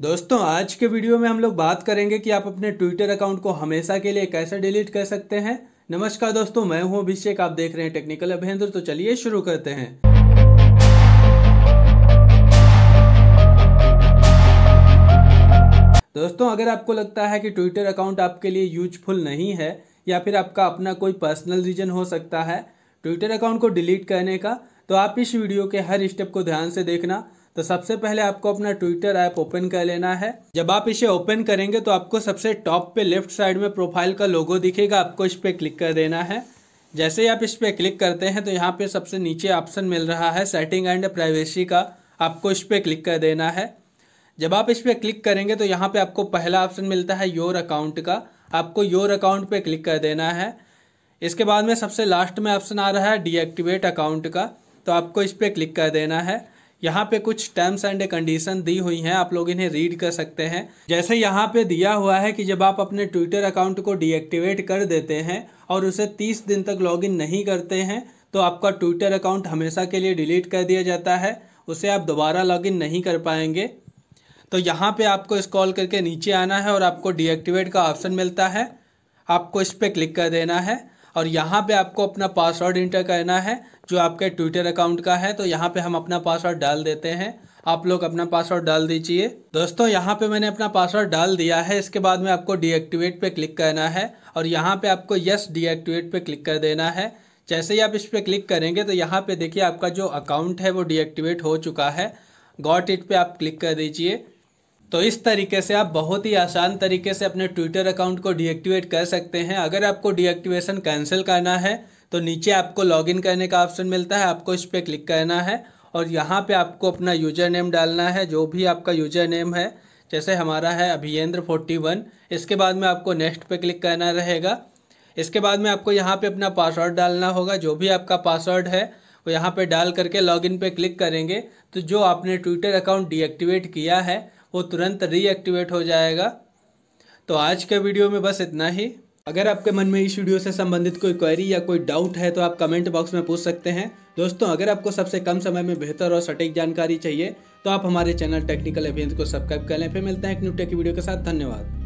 दोस्तों, आज के वीडियो में हम लोग बात करेंगे कि आप अपने ट्विटर अकाउंट को हमेशा के लिए कैसे डिलीट कर सकते हैं। नमस्कार दोस्तों, मैं हूँ अभिषेक, आप देख रहे हैं टेक्निकल अभेंद्र तो चलिए शुरू करते हैं। दोस्तों, अगर आपको लगता है कि ट्विटर अकाउंट आपके लिए यूजफुल नहीं है, या फिर आपका अपना कोई पर्सनल रीजन हो सकता है ट्विटर अकाउंट को डिलीट करने का तो आप इस वीडियो के हर स्टेप को ध्यान से देखना। तो सबसे पहले आपको अपना ट्विटर ऐप ओपन कर लेना है। जब आप इसे ओपन करेंगे तो आपको सबसे टॉप पे लेफ़्ट साइड में प्रोफ़ाइल का लोगो दिखेगा, आपको इस पर क्लिक कर देना है। जैसे ही आप इस पर क्लिक करते हैं तो यहाँ पे सबसे नीचे ऑप्शन मिल रहा है सेटिंग एंड प्राइवेसी का, आपको इस पर क्लिक कर देना है। जब आप इस पर क्लिक करेंगे तो यहाँ पे आपको पहला ऑप्शन मिलता है योर अकाउंट का, आपको योर अकाउंट पे क्लिक कर देना है। इसके बाद में सबसे लास्ट में ऑप्शन आ रहा है डीएक्टिवेट अकाउंट का तो आपको इस पर क्लिक कर देना है। यहाँ पे कुछ टर्म्स एंड कंडीशन दी हुई हैं, आप लोग इन्हें रीड कर सकते हैं। जैसे यहाँ पे दिया हुआ है कि जब आप अपने ट्विटर अकाउंट को डीएक्टिवेट कर देते हैं और उसे 30 दिन तक लॉगिन नहीं करते हैं तो आपका ट्विटर अकाउंट हमेशा के लिए डिलीट कर दिया जाता है। उसे आप दोबारा लॉगिन नहीं कर पाएँगे। तो यहाँ पे आपको स्क्रॉल करके नीचे आना है और आपको डीएक्टिवेट का ऑप्शन मिलता है। आपको इस पर क्लिक कर देना है। और यहाँ पे आपको अपना पासवर्ड इंटर करना है, जो आपके ट्विटर अकाउंट का है तो यहाँ पे हम अपना पासवर्ड डाल देते हैं। आप लोग अपना पासवर्ड डाल दीजिए। दोस्तों, यहाँ पे मैंने अपना पासवर्ड डाल दिया है, इसके बाद में आपको डीएक्टिवेट पे क्लिक करना है और यहाँ पे आपको यस डीएक्टिवेट पे क्लिक कर देना है। जैसे ही आप इस पर क्लिक करेंगे तो यहाँ पे देखिए आपका जो अकाउंट है, वो डीएक्टिवेट हो चुका है। गॉट इट पे आप क्लिक कर दीजिए। तो इस तरीके से आप बहुत ही आसान तरीके से अपने ट्विटर अकाउंट को डीएक्टिवेट कर सकते हैं। अगर आपको डीएक्टिवेशन कैंसिल करना है तो नीचे आपको लॉगिन करने का ऑप्शन मिलता है। आपको इस पर क्लिक करना है और यहाँ पे आपको अपना यूज़र नेम डालना है, जो भी आपका यूज़र नेम है। जैसे हमारा है अभियेंद्र फोर्टी वन इसके बाद में आपको नेक्स्ट पे क्लिक करना रहेगा। इसके बाद में आपको यहाँ पे अपना पासवर्ड डालना होगा। जो भी आपका पासवर्ड है, वो यहाँ पे डाल करके लॉगिन पे क्लिक करेंगे। तो जो आपने ट्विटर अकाउंट डीएक्टिवेट किया है वो तुरंत रीएक्टिवेट हो जाएगा। तो आज के वीडियो में बस इतना ही। अगर आपके मन में इस वीडियो से संबंधित कोई क्वेरी या कोई डाउट है तो आप कमेंट बॉक्स में पूछ सकते हैं। दोस्तों, अगर आपको सबसे कम समय में बेहतर और सटीक जानकारी चाहिए तो आप हमारे चैनल टेक्निकल अभियंत को सब्सक्राइब कर लें। फिर मिलते हैं एक न्यू टेक वीडियो के साथ। धन्यवाद।